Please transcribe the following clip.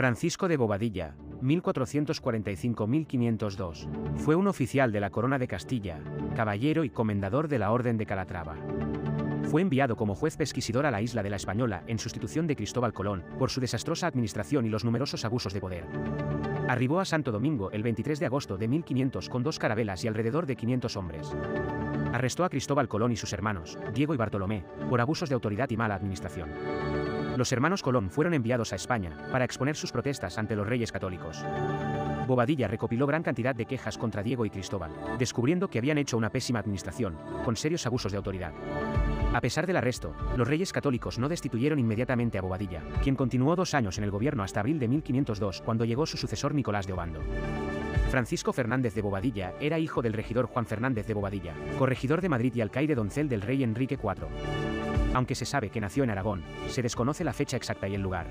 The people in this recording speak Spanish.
Francisco de Bobadilla, 1445-1502, fue un oficial de la Corona de Castilla, caballero y comendador de la Orden de Calatrava. Fue enviado como juez pesquisidor a la isla de la Española en sustitución de Cristóbal Colón por su desastrosa administración y los numerosos abusos de poder. Arribó a Santo Domingo el 23 de agosto de 1500 con dos carabelas y alrededor de 500 hombres. Arrestó a Cristóbal Colón y sus hermanos, Diego y Bartolomé, por abusos de autoridad y mala administración. Los hermanos Colón fueron enviados a España para exponer sus protestas ante los reyes católicos. Bobadilla recopiló gran cantidad de quejas contra Diego y Cristóbal, descubriendo que habían hecho una pésima administración, con serios abusos de autoridad. A pesar del arresto, los reyes católicos no destituyeron inmediatamente a Bobadilla, quien continuó dos años en el gobierno hasta abril de 1502 cuando llegó su sucesor Nicolás de Obando. Francisco Fernández de Bobadilla era hijo del regidor Juan Fernández de Bobadilla, corregidor de Madrid y alcaide doncel del rey Enrique IV. Aunque se sabe que nació en Aragón, se desconoce la fecha exacta y el lugar.